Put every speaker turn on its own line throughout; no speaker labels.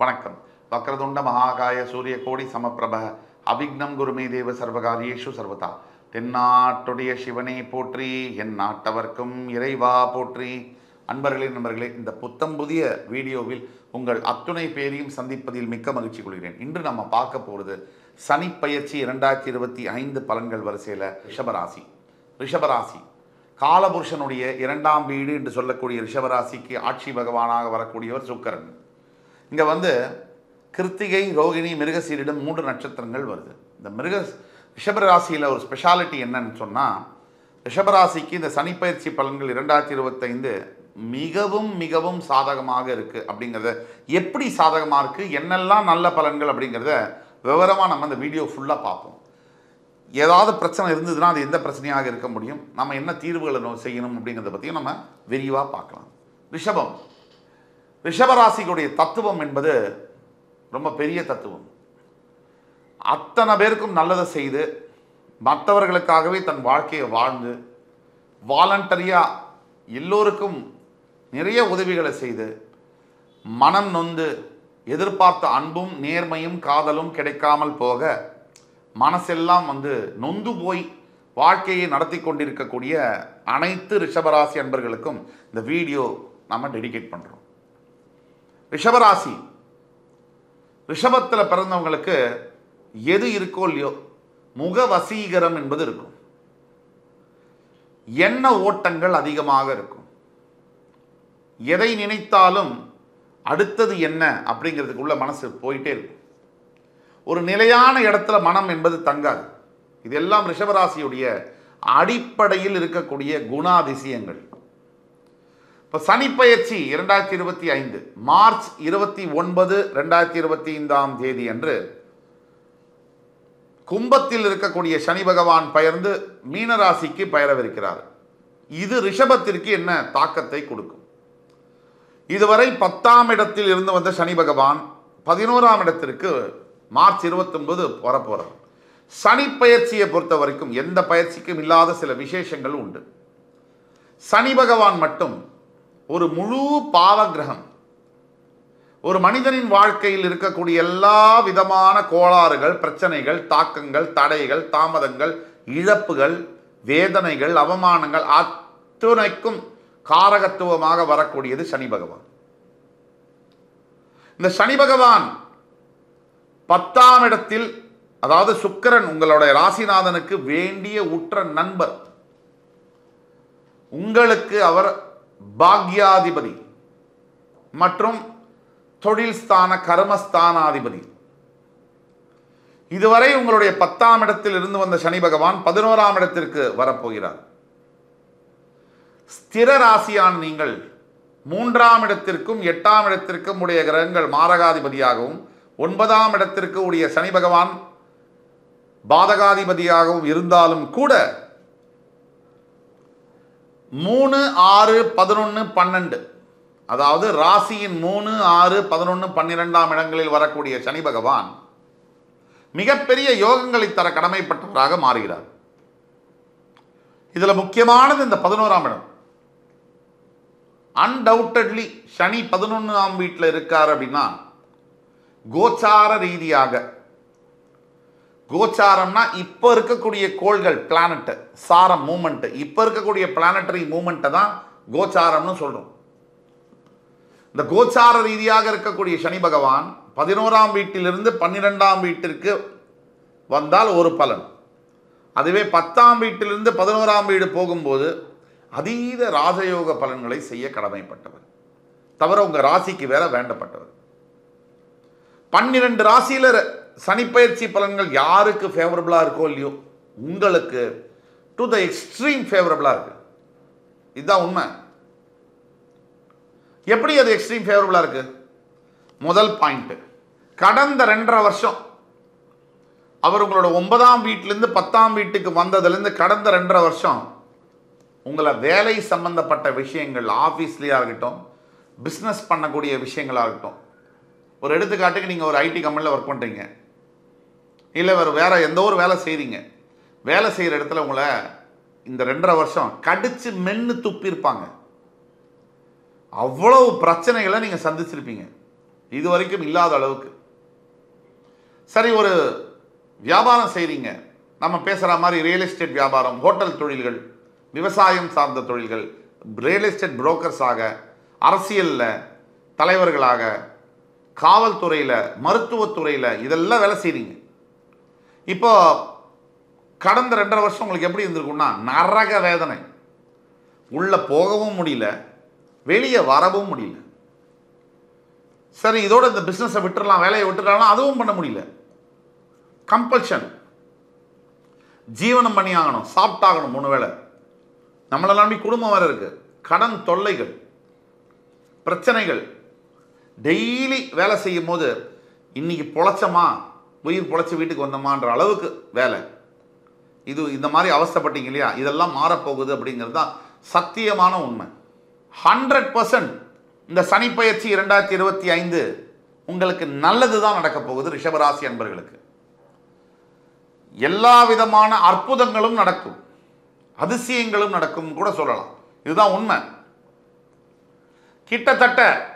வணக்கம். வக்ரதுண்ட மகாகாய சூரிய கோடி சமப்பிரப அபிக்னம் குருமே தேவ சர்வகாரியேஷு சர்வதா. தென்னாட்டுடைய சிவனை போற்றி என் நாட்டவர்க்கும் இறைவா போற்றி. அன்பர்களே நண்பர்களே இந்த புத்தம் புதிய வீடியோவில் உங்கள் அத்துணை பேரையும் சந்திப்பதில் மிக்க மகிழ்ச்சி கொள்கிறேன். இன்று நம்ம பார்க்க போகிறது சனி பயிற்சி இரண்டாயிரத்தி இருபத்தி ஐந்து பலன்கள் வரிசையில் ரிஷபராசி. ரிஷபராசி. காலபுருஷனுடைய இரண்டாம் வீடு என்று சொல்லக்கூடிய ரிஷபராசிக்கு ஆட்சி பகவானாக வரக்கூடியவர் சுக்கரன். இங்கே வந்து கிருத்திகை ரோகிணி மிருகசீரிடம் மூன்று நட்சத்திரங்கள் வருது. இந்த மிருக ரிஷபராசியில் ஒரு ஸ்பெஷாலிட்டி என்னன்னு சொன்னால் ரிஷபராசிக்கு இந்த சனிப்பயிற்சி பலன்கள் இரண்டாயிரத்தி இருபத்தைந்து மிகவும் மிகவும் சாதகமாக இருக்குது அப்படிங்கிறத எப்படி சாதகமாக இருக்குது என்னெல்லாம் நல்ல பலன்கள் அப்படிங்கிறத விவரமாக நம்ம இந்த வீடியோ ஃபுல்லாக பார்ப்போம். ஏதாவது பிரச்சனை இருந்ததுன்னா அது எந்த பிரச்சனையாக இருக்க முடியும்? நம்ம என்ன தீர்வுகளை நோ- செய்யணும் அப்படிங்கிறத பற்றியும் நம்ம விரிவாக பார்க்கலாம். ரிஷபம். ரிஷபராசிகளுடைய தத்துவம் என்பது ரொம்ப பெரிய தத்துவம். அத்தனை பேருக்கும் நல்லதை செய்து மற்றவர்களுக்காகவே தன் வாழ்க்கையை வாழ்ந்து வாலண்டரியாக எல்லோருக்கும் நிறைய உதவிகளை செய்து மனம் நொந்து எதிர்பார்த்த அன்பும் நேர்மையும் காதலும் கிடைக்காமல் போக மனசெல்லாம் வந்து நொந்து போய் வாழ்க்கையை நடத்தி கொண்டிருக்கக்கூடிய அனைத்து ரிஷபராசி அன்பர்களுக்கும் இந்த வீடியோ நம்ம டெடிகேட் பண்ணுறோம் ரிஷபராசி. ரிஷபத்தில் பிறந்தவங்களுக்கு எது இருக்கோ இல்லையோ முக வசீகரம் என்பது இருக்கும். எண்ண ஓட்டங்கள் அதிகமாக இருக்கும். எதை நினைத்தாலும் அடுத்தது என்ன அப்படிங்கிறதுக்குள்ள மனசு போயிட்டே இருக்கும். ஒரு நிலையான இடத்துல மனம் என்பது தங்காது. இதெல்லாம் ரிஷபராசியுடைய அடிப்படையில் இருக்கக்கூடிய குணாதிசயங்கள். இப்போ சனிப்பயிற்சி இரண்டாயிரத்தி இருபத்தி ஐந்து மார்ச் இருபத்தி ஒன்பது ரெண்டாயிரத்தி இருபத்தி ஐந்தாம் தேதி அன்று கும்பத்தில் இருக்கக்கூடிய சனி பகவான் பெயர்ந்து மீனராசிக்கு பெயரவிருக்கிறார். இது ரிஷபத்திற்கு என்ன தாக்கத்தை கொடுக்கும்? இதுவரை பத்தாம் இடத்தில் இருந்து வந்த சனி பகவான் பதினோராம் இடத்திற்கு மார்ச் இருபத்தொன்பது வரப்போகிறார் சனி பயிற்சியை பொறுத்த வரைக்கும் எந்த பயிற்சிக்கும் இல்லாத சில விசேஷங்கள் உண்டு. சனி பகவான் மட்டும் ஒரு முழு பாவ கிரகம் ஒரு மனிதனின் வாழ்க்கையில் இருக்கக்கூடிய எல்லா விதமான கோளாறுகள் பிரச்சனைகள் தாக்கங்கள் தடைகள் தாமதங்கள் இழப்புகள் வேதனைகள் அவமானங்கள் அத்துணைக்கும் காரகத்துவமாக வரக்கூடியது சனி பகவான். இந்த சனி பகவான் பத்தாம் இடத்தில் அதாவது சுக்கிரன் உங்களுடைய ராசிநாதனுக்கு வேண்டிய உற்ற நண்பர். உங்களுக்கு அவர் பாக்யாதிபதி மற்றும் தொழில் ஸ்தான கர்மஸ்தானாதிபதி. இதுவரை உங்களுடைய பத்தாம் இடத்தில் இருந்து வந்த சனி பகவான் பதினோராம் இடத்திற்கு வரப்போகிறார். ஸ்திர ராசியான நீங்கள் மூன்றாம் இடத்திற்கும் எட்டாம் இடத்திற்கும் உடைய கிரகங்கள் மாரகாதிபதியாகவும் ஒன்பதாம் இடத்திற்கு உடைய சனி பகவான் பாதகாதிபதியாகவும் இருந்தாலும் கூட மூணு ஆறு பதினொன்று பன்னெண்டு. அதாவது ராசியின் மூணு ஆறு பதினொன்று பன்னிரெண்டாம் இடங்களில் வரக்கூடிய சனி பகவான் மிகப்பெரிய யோகங்களை தர கடமைப்பட்டவராக மாறுகிறார். இதில் முக்கியமானது இந்த பதினோராம் இடம். அன்டவுட்டட்லி சனி பதினொன்றாம் வீட்டில் இருக்கார் அப்படின்னா கோச்சார ரீதியாக கோச்சாரம்னா இப்போ இருக்கக்கூடிய கோள்கள் பிளானட்டு சாரம் மூமெண்ட்டு இப்போ இருக்கக்கூடிய பிளானட்டரி மூமெண்ட்டை தான் கோச்சாரம்னு சொல்கிறோம் இந்த கோச்சார ரீதியாக இருக்கக்கூடிய சனி பகவான் பதினோராம் வீட்டிலிருந்து பன்னிரெண்டாம் வீட்டிற்கு வந்தால் ஒரு பலன். அதுவே பத்தாம் வீட்டிலிருந்து பதினோராம் வீடு போகும்போது அதீத ராஜயோக பலன்களை செய்ய கடமைப்பட்டவர். தவிர உங்கள் ராசிக்கு வேற வேண்டப்பட்டவர். பன்னிரெண்டு ராசியில் சனிப்பயிற்சி பலன்கள் யாருக்கு ஃபேவரபுளாக இருக்கோ இல்லையோ உங்களுக்கு டு த எக்ஸ்ட்ரீம் ஃபேவரபுளாக இருக்கு. இதுதான் உண்மை. எப்படி அது எக்ஸ்ட்ரீம் ஃபேவரபுளாக இருக்கு? முதல் பாயிண்ட் கடந்த ரெண்டரை வருஷம் அவர் உங்களோட ஒன்பதாம் வீட்டிலேருந்து பத்தாம் வீட்டுக்கு வந்ததுலேருந்து கடந்த ரெண்டரை வருஷம் உங்களை வேலை சம்பந்தப்பட்ட விஷயங்கள் ஆஃபீஸ்லேயாக இருக்கட்டும் பிஸ்னஸ் பண்ணக்கூடிய விஷயங்களாக இருக்கட்டும். ஒரு எடுத்துக்காட்டுக்கு நீங்கள் ஒரு ஐடி கம்பெனியில் ஒர்க் பண்ணுறீங்க இல்லை வேறு வேறு எந்த ஒரு வேலை செய்கிறீங்க வேலை செய்கிற இடத்துல உங்களை இந்த ரெண்டரை வருஷம் கடித்து மென்று துப்பியிருப்பாங்க. அவ்வளவு பிரச்சனைகளை நீங்கள் சந்திச்சிருப்பீங்க. இது வரைக்கும் இல்லாத அளவுக்கு. சரி ஒரு வியாபாரம் செய்கிறீங்க நம்ம பேசுகிற மாதிரி ரியல் எஸ்டேட் வியாபாரம் ஹோட்டல் தொழில்கள் விவசாயம் சார்ந்த தொழில்கள் ரியல் எஸ்டேட் புரோக்கர்ஸாக அரசியலில் தலைவர்களாக காவல்துறையில் மருத்துவத்துறையில் இதெல்லாம் வேலை செய்கிறீங்க இப்போ கடந்த ரெண்டரை வருஷம் உங்களுக்கு எப்படி இருந்திருக்கும்னா நரக வேதனை. உள்ளே போகவும் முடியல வெளியே வரவும் முடியல. சரி இதோட இந்த பிஸ்னஸை விட்டுடலாம் வேலையை விட்டுடலாம் அதுவும் பண்ண முடியல. கம்பல்ஷன் ஜீவனம் பண்ணி ஆகணும் சாப்பிட்டாகணும் மூணு வேளை. நம்மளை நம்பி குடும்பம் வேறு இருக்குது கடன் தொல்லைகள் பிரச்சனைகள். டெய்லி வேலை செய்யும் போது இன்னைக்கு பொழைச்சமா? உயிர் பொழைச்சி வீட்டுக்கு வந்தோமான்ற அளவுக்கு வேலை. இது இந்த மாதிரி அவஸ்தைப்பட்டீங்க இல்லையா? இதெல்லாம் மாறப்போகுது அப்படிங்கிறது தான் சத்தியமான உண்மை. ஹண்ட்ரட் பர்சன்ட் இந்த சனிப்பயிற்சி இரண்டாயிரத்தி இருபத்தி ஐந்து உங்களுக்கு நல்லது தான் நடக்கப் போகுது ரிஷபராசி அன்பர்களுக்கு. எல்லா விதமான அற்புதங்களும் நடக்கும். அதிசயங்களும் நடக்கும் கூட சொல்லலாம். இதுதான் உண்மை. கிட்டத்தட்ட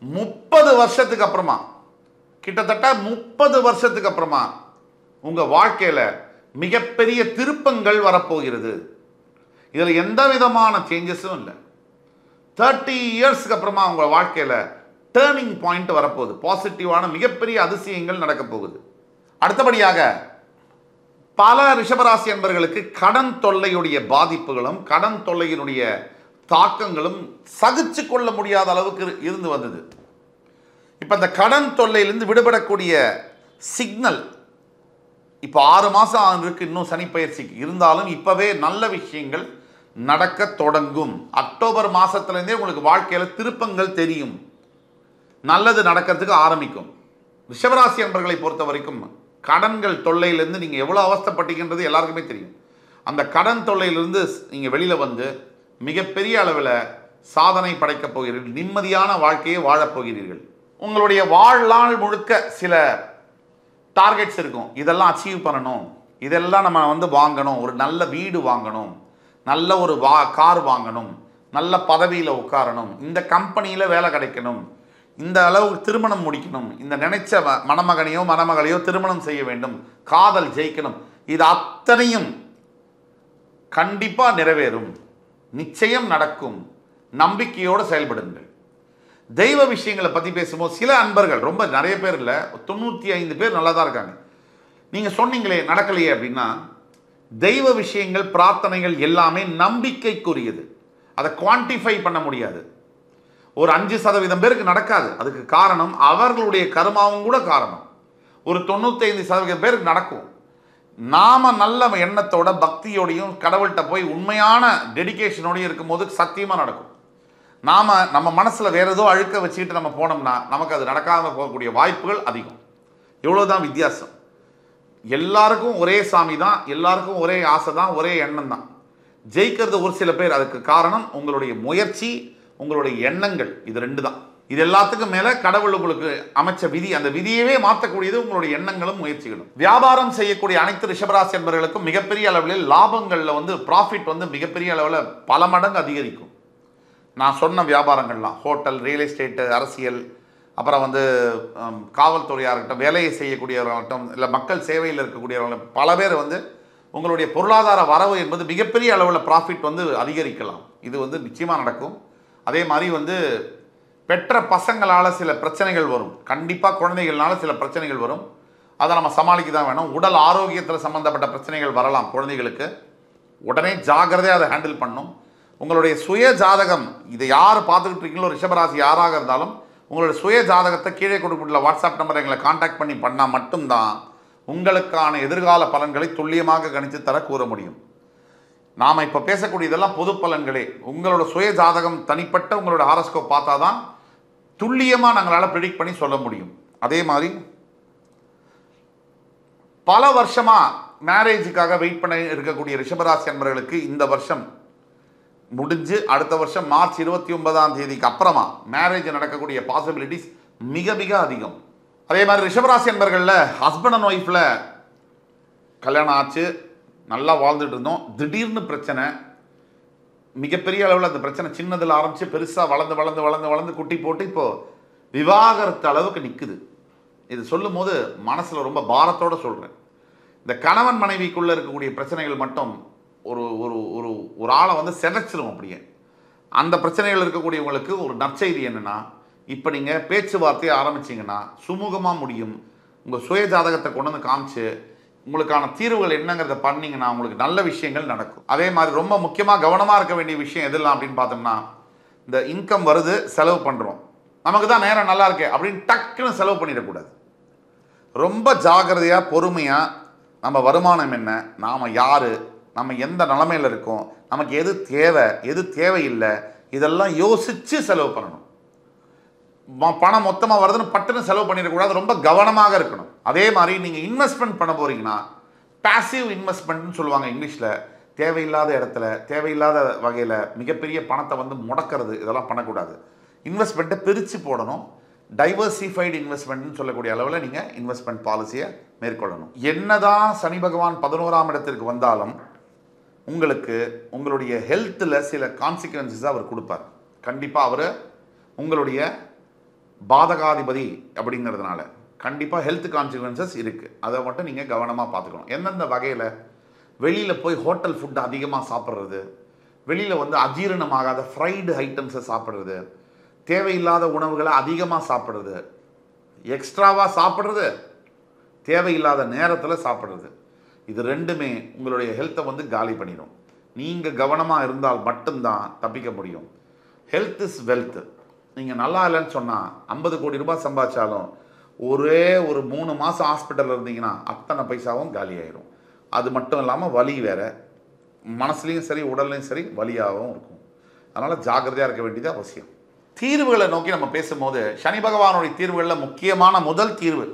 முப்பது வருஷத்துக்கு அப்புறமா கிட்டத்தட்ட முப்பது வருஷத்துக்கு அப்புறமா உங்கள் வாழ்க்கையில் மிகப்பெரிய திருப்பங்கள் வரப்போகிறது. இதில் எந்த விதமான சேஞ்சஸும் இல்லை. தேர்ட்டி இயர்ஸ்க்கு அப்புறமா உங்கள் வாழ்க்கையில் டேர்னிங் பாயிண்ட் வரப்போகுது. பாசிட்டிவான மிகப்பெரிய அதிசயங்கள் நடக்க போகுது. அடுத்தபடியாக பல ரிஷபராசி என்பர்களுக்கு கடன் தொல்லையுடைய பாதிப்புகளும் கடன் தொல்லையினுடைய தாக்கங்களும் சகிச்சு கொள்ள முடியாத அளவுக்கு இருந்து வந்தது. இப்போ அந்த கடன் தொல்லையிலேருந்து விடுபடக்கூடிய சிக்னல் இப்போ ஆறு மாதம் இருக்கு இன்னும் சனிப்பயிற்சிக்கு இருந்தாலும் இப்போவே நல்ல விஷயங்கள் நடக்க தொடங்கும். அக்டோபர் மாதத்துலேருந்தே உங்களுக்கு வாழ்க்கையில் திருப்பங்கள் தெரியும். நல்லது நடக்கிறதுக்கு ஆரம்பிக்கும். ரிஷபராசி அன்பர்களை பொறுத்த வரைக்கும் கடன்கள் தொல்லையிலேருந்து நீங்கள் எவ்வளோ அவஸ்தப்பட்டீங்கன்றது எல்லாருக்குமே தெரியும். அந்த கடன் தொல்லையிலிருந்து நீங்கள் வெளியில் வந்து மிகப்பெரிய அளவில் சாதனை படைக்கப் போகிறீர்கள். நிம்மதியான வாழ்க்கையை வாழப் போகிறீர்கள். உங்களுடைய வாழ்நாள் முழுக்க சில டார்கெட்ஸ் இருக்கும். இதெல்லாம் அச்சீவ் பண்ணணும். இதெல்லாம் நம்ம வந்து வாங்கணும். ஒரு நல்ல வீடு வாங்கணும். நல்ல ஒரு வா கார் வாங்கணும். நல்ல பதவியில் உட்காரணும். இந்த கம்பெனியில் வேலை கிடைக்கணும். இந்த அளவு திருமணம் முடிக்கணும். இந்த நினைச்ச மணமகனையோ மணமகளையோ திருமணம் செய்ய வேண்டும். காதல் ஜெயிக்கணும். இது அத்தனையும் கண்டிப்பாக நிறைவேறும். நிச்சயம் நடக்கும். நம்பிக்கையோடு செயல்படுங்கள். தெய்வ விஷயங்களை பற்றி பேசும்போது சில அன்பர்கள் ரொம்ப நிறைய பேர் இல்லை தொண்ணூற்றி ஐந்து பேர் நல்லா தான் இருக்காங்க. நீங்கள் சொன்னீங்களே நடக்கலையே அப்படின்னா தெய்வ விஷயங்கள் பிரார்த்தனைகள் எல்லாமே நம்பிக்கைக்குரியது. அதை குவான்டிஃபை பண்ண முடியாது. ஒரு அஞ்சு சதவீதம் பேருக்கு நடக்காது. அதுக்கு காரணம் அவர்களுடைய கருமாவும் கூட காரணம். ஒரு தொண்ணூத்தைந்து சதவீதம் பேருக்கு நடக்கும். நாம நல்ல எண்ணத்தோட பக்தியோடையும் கடவுள்கிட்ட போய் உண்மையான டெடிகேஷனோடையும் இருக்கும்போது சத்தியமாக நடக்கும். நாம் நம்ம மனசில் வேறு ஏதோ அழுக்க வச்சுக்கிட்டு நம்ம போனோம்னா நமக்கு அது நடக்காமல் போகக்கூடிய வாய்ப்புகள் அதிகம். இவ்வளவுதான் வித்தியாசம். எல்லாருக்கும் ஒரே சாமி தான் எல்லாருக்கும் ஒரே ஆசை தான் ஒரே எண்ணம் தான். ஜெயிக்கிறது ஒரு சில பேர் அதுக்கு காரணம் உங்களுடைய முயற்சி உங்களுடைய எண்ணங்கள். இது ரெண்டு தான். இது எல்லாத்துக்கும் மேலே கடவுள் உங்களுக்கு அமைச்ச விதி. அந்த விதியவே மாற்றக்கூடியது உங்களுடைய எண்ணங்களும் முயற்சிகளும். வியாபாரம் செய்யக்கூடிய அனைத்து ரிஷபராசி என்பவர்களுக்கும் மிகப்பெரிய அளவில் லாபங்களில் வந்து ப்ராஃபிட் வந்து மிகப்பெரிய அளவில் பல மடங்கு அதிகரிக்கும். நான் சொன்ன வியாபாரங்கள்லாம் ஹோட்டல் ரியல் எஸ்டேட்டு அரசியல் அப்புறம் வந்து காவல்துறையாக இருக்கட்டும் வேலையை செய்யக்கூடியவர்களாகட்டும் இல்லை மக்கள் சேவையில் இருக்கக்கூடியவர்கள் பல பேர் வந்து உங்களுடைய பொருளாதார வரவு என்பது மிகப்பெரிய அளவில் ப்ராஃபிட் வந்து அதிகரிக்கலாம். இது வந்து நிச்சயமாக நடக்கும். அதே மாதிரி வந்து பெற்ற பசங்களால் சில பிரச்சனைகள் வரும். கண்டிப்பாக குழந்தைகள்னால சில பிரச்சனைகள் வரும். அதை நம்ம சமாளிக்க தான் வேணும். உடல் ஆரோக்கியத்தில் சம்மந்தப்பட்ட பிரச்சனைகள் வரலாம் குழந்தைகளுக்கு. உடனே ஜாக்கிரதையாக அதை ஹேண்டில் பண்ணும். உங்களுடைய சுய ஜாதகம் இதை யார் பார்த்துக்கிட்டு இருக்கீங்களோ ரிஷபராசி யாராக இருந்தாலும் உங்களுடைய சுய ஜாதகத்தை கீழே கொடுக்கப்பட்டுள்ள வாட்ஸ்அப் நம்பரை எங்களை காண்டாக்ட் பண்ணி பண்ணால் மட்டும்தான் உங்களுக்கான எதிர்கால பலன்களை துல்லியமாக கணித்து தர கூற முடியும். நாம் இப்போ பேசக்கூடிய இதெல்லாம் பொது பலன்களே. உங்களோட சுய ஜாதகம் தனிப்பட்ட உங்களோட ஹாரஸ்கோப் பார்த்தா தான் துல்லியமாக நாங்களால் ப்ரிடிக்ட் பண்ணி சொல்ல முடியும். அதே மாதிரி பல வருஷமாக மேரேஜுக்காக வெயிட் பண்ண இருக்கக்கூடிய ரிஷபராசி அன்பர்களுக்கு இந்த வருஷம் முடிஞ்சு அடுத்த வருஷம் மார்ச் இருபத்தி ஒன்பதாம் தேதிக்கு அப்புறமா மேரேஜ் நடக்கக்கூடிய பாசிபிலிட்டிஸ் மிக மிக அதிகம். அதே மாதிரி ரிஷபராசி என்பர்களில் ஹஸ்பண்ட் அண்ட் ஒய்ஃபில் கல்யாணம் ஆச்சு நல்லா வாழ்ந்துட்டு இருந்தோம். திடீர்னு பிரச்சனை மிகப்பெரிய அளவில் அந்த பிரச்சனை சின்னதில் ஆரம்பித்து பெருசாக வளர்ந்து வளர்ந்து வளர்ந்து வளர்ந்து குட்டி போட்டு இப்போது விவாகரத்து அளவுக்கு நிற்குது இது சொல்லும் போது மனசில் ரொம்ப பாரத்தோடு சொல்கிறேன் இந்த கணவன் மனைவிக்குள்ளே இருக்கக்கூடிய பிரச்சனைகள் மட்டும் ஒரு ஒரு ஒரு ஒரு ஆளை வந்து சிதைச்சிரும் அப்படியே. அந்த பிரச்சனைகள் இருக்கக்கூடியவங்களுக்கு ஒரு நற்செய்தி என்னென்னா இப்போ நீங்கள் பேச்சுவார்த்தையை ஆரம்பிச்சிங்கன்னா சுமூகமாக முடியும். உங்கள் சுய ஜாதகத்தை கொண்டு வந்து காமிச்சு உங்களுக்கான தீர்வுகள் என்னங்கிறத பண்ணிங்கன்னா உங்களுக்கு நல்ல விஷயங்கள் நடக்கும். அதே மாதிரி ரொம்ப முக்கியமாக கவனமாக இருக்க வேண்டிய விஷயம் எதெல்லாம் அப்படின்னு பார்த்தோம்னா இந்த இன்கம் வருது செலவு பண்ணுறோம் நமக்கு தான் நேரம் நல்லா இருக்கே அப்படின்னு டக்குன்னு செலவு பண்ணிடக்கூடாது. ரொம்ப ஜாக்கிரதையாக பொறுமையாக நம்ம வருமானம் என்ன? நாம் யார்? நம்ம எந்த நிலமையில் இருக்கோம் நமக்கு எது தேவை எது தேவையில்லை இதெல்லாம் யோசித்து செலவு பண்ணணும். பணம் மொத்தமாக வருதுன்னு பட்டுன்னு செலவு பண்ணிடக்கூடாது ரொம்ப கவனமாக இருக்கணும். அதே மாதிரி நீங்கள் இன்வெஸ்ட்மெண்ட் பண்ண போகிறீங்கன்னா பாசிவ் இன்வெஸ்ட்மெண்ட்னு சொல்லுவாங்க இங்கிலீஷில். தேவையில்லாத இடத்துல தேவையில்லாத வகையில் மிகப்பெரிய பணத்தை வந்து முடக்கிறது இதெல்லாம் பண்ணக்கூடாது. இன்வெஸ்ட்மெண்ட்டை பிரித்து போடணும். டைவர்சிஃபைடு இன்வெஸ்ட்மெண்ட்னு சொல்லக்கூடிய அளவில் நீங்கள் இன்வெஸ்ட்மெண்ட் பாலிசியை மேற்கொள்ளணும். என்னதான் சனி பகவான் பதினோராம் இடத்திற்கு வந்தாலும் உங்களுக்கு உங்களுடைய ஹெல்த்தில் சில கான்சிக்வன்சஸ் அவர் கொடுப்பார். கண்டிப்பாக அவர் உங்களுடைய பாதகாதிபதி அப்படிங்கிறதுனால கண்டிப்பாக ஹெல்த் கான்சிக்வன்சஸ் இருக்குது அதை மட்டும் நீங்கள் கவனமாக பார்த்துக்கணும். எந்தெந்த வகையில்? வெளியில் போய் ஹோட்டல் ஃபுட் அதிகமாக சாப்பிட்றது வெளியில் வந்து அஜீரணமாகாத ஃப்ரைடு ஐட்டம்ஸை சாப்பிட்றது தேவையில்லாத உணவுகளை அதிகமாக சாப்பிட்றது எக்ஸ்ட்ராவாக சாப்பிட்றது தேவையில்லாத நேரத்தில் சாப்பிட்றது. இது ரெண்டுமே உங்களுடைய ஹெல்த்தை வந்து காலி பண்ணிடும் நீங்கள் கவனமாக இருந்தால் மட்டும்தான் தப்பிக்க முடியும். ஹெல்த் இஸ் வெல்த் நீங்கள் நல்லா இல்லைன்னு சொன்னால் ஐம்பது கோடி ரூபாய் சம்பாதிச்சாலும் ஒரே ஒரு மூணு மாதம் ஹாஸ்பிட்டலில் இருந்தீங்கன்னா அத்தனை பைசாவும் காலியாயிரும் அது மட்டும் இல்லாமல் வலி வேறு. மனசுலையும் சரி உடல்லையும் சரி வலியாகவும் இருக்கும். அதனால் ஜாக்கிரதையாக இருக்க வேண்டியது அவசியம். தீர்வுகளை நோக்கி நம்ம பேசும்போது சனி பகவானுடைய தீர்வுகளில் முக்கியமான முதல் தீர்வு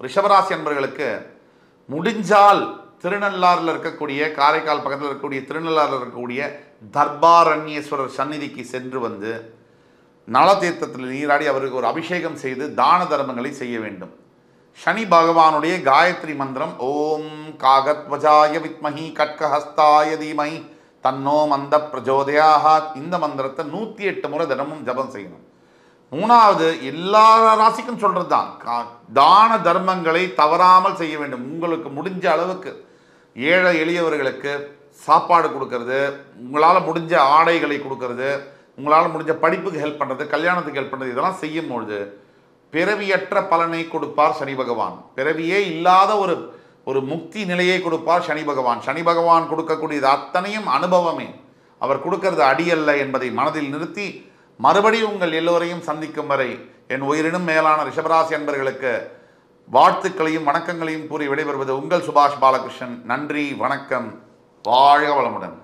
ரிஷபராசி என்பவர்களுக்கு முடிஞ்சால் திருநள்ளாறில் இருக்கக்கூடிய காரைக்கால் பக்கத்தில் இருக்கக்கூடிய திருநள்ளாறில் இருக்கக்கூடிய தர்பாரண்யேஸ்வரர் சந்நிதிக்கு சென்று வந்து நலதீர்த்தத்தில் நீராடி அவருக்கு ஒரு அபிஷேகம் செய்து தான தர்மங்களை செய்ய வேண்டும். சனி பகவானுடைய காயத்ரி மந்திரம் ஓம் காகத்வஜாய வித்மஹி கட்கஹஸ்தாய தீமை தன்னோ மந்த பிரஜோதயாக இந்த மந்திரத்தை நூற்றி எட்டு முறை தினமும் ஜபம் செய்யணும். மூணாவது எல்லா ராசிக்கும் சொல்கிறது தான் தான தர்மங்களை தவறாமல் செய்ய வேண்டும். உங்களுக்கு முடிஞ்ச அளவுக்கு ஏழை எளியவர்களுக்கு சாப்பாடு கொடுக்கறது உங்களால் முடிஞ்ச ஆடைகளை கொடுக்கறது உங்களால் முடிஞ்ச படிப்புக்கு ஹெல்ப் பண்ணுறது கல்யாணத்துக்கு ஹெல்ப் பண்ணுறது இதெல்லாம் செய்யும் பொழுது பிறவியற்ற பலனை கொடுப்பார் சனி பகவான். பிறவியே இல்லாத ஒரு ஒரு முக்தி நிலையை கொடுப்பார் சனி பகவான். சனி பகவான் கொடுக்கக்கூடியது அத்தனையும் அனுபவமே. அவர் கொடுக்கறது அடியல்ல என்பதை மனதில் நிறுத்தி மறுபடியும் உங்கள் எல்லோரையும் சந்திக்கும் வரை என் உயிரினும் மேலான ரிஷபராசி என்பர்களுக்கு வாழ்த்துக்களையும் வணக்கங்களையும் கூறி விடைபெறுவது உங்கள் சுபாஷ் பாலகிருஷ்ணன். நன்றி வணக்கம். வாழ்க வளமுடன்.